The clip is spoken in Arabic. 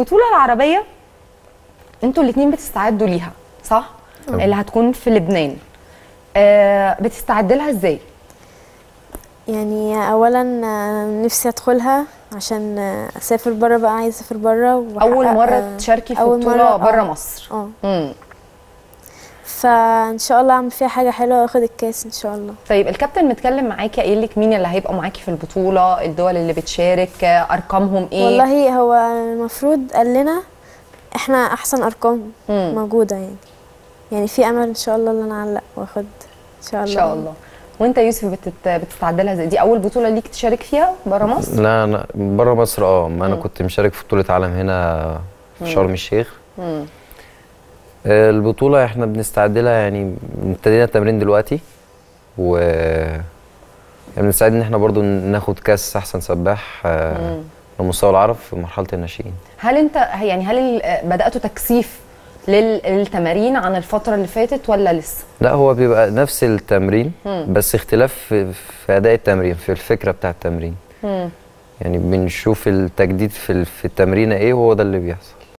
البطولة العربية أنتوا الاتنين بتستعدوا ليها صح؟ طبعا. اللي هتكون في لبنان آه بتستعد لها إزاي؟ يعني اولا آه، نفسي أدخلها عشان آه، أسافر بره بقى عايزة أسافر بره وأحقق، مرة آه، تشاركي في مرة، بره. مصر آه. فإن شاء الله أعمل فيها حاجة حلوة وآخد الكاس إن شاء الله طيب الكابتن متكلم معاكي قايل لك مين اللي هيبقوا معاكي في البطولة الدول اللي بتشارك أرقامهم إيه؟ والله هو المفروض قال لنا إحنا أحسن أرقام مم. موجودة يعني يعني في أمل إن شاء الله إن أنا أعلق وآخد إن شاء إن الله شاء الله وأنت يوسف بتت... بتستعد لها إزاي؟ دي أول بطولة ليك تشارك فيها بره مصر؟ لا أنا بره مصر آه ما أنا مم. كنت مشارك في بطولة عالم هنا في شرم الشيخ مم. البطولة إحنا بنستعد لها يعني ابتدينا التمرين دلوقتي و يعني بنستعد إن إحنا برضو ناخد كاس أحسن سباح آه،. لمستوى العرب في مرحلة الناشئين هل انت يعني هل بدأتوا تكثيف لل- للتمارين عن الفترة اللي فاتت ولا لسه؟ لا هو بيبقى نفس التمرين مم. بس اختلاف في, في أداء التمرين في الفكرة بتاع التمرين مم. يعني بنشوف التجديد في ال- في التمرين إيه وهو ده اللي بيحصل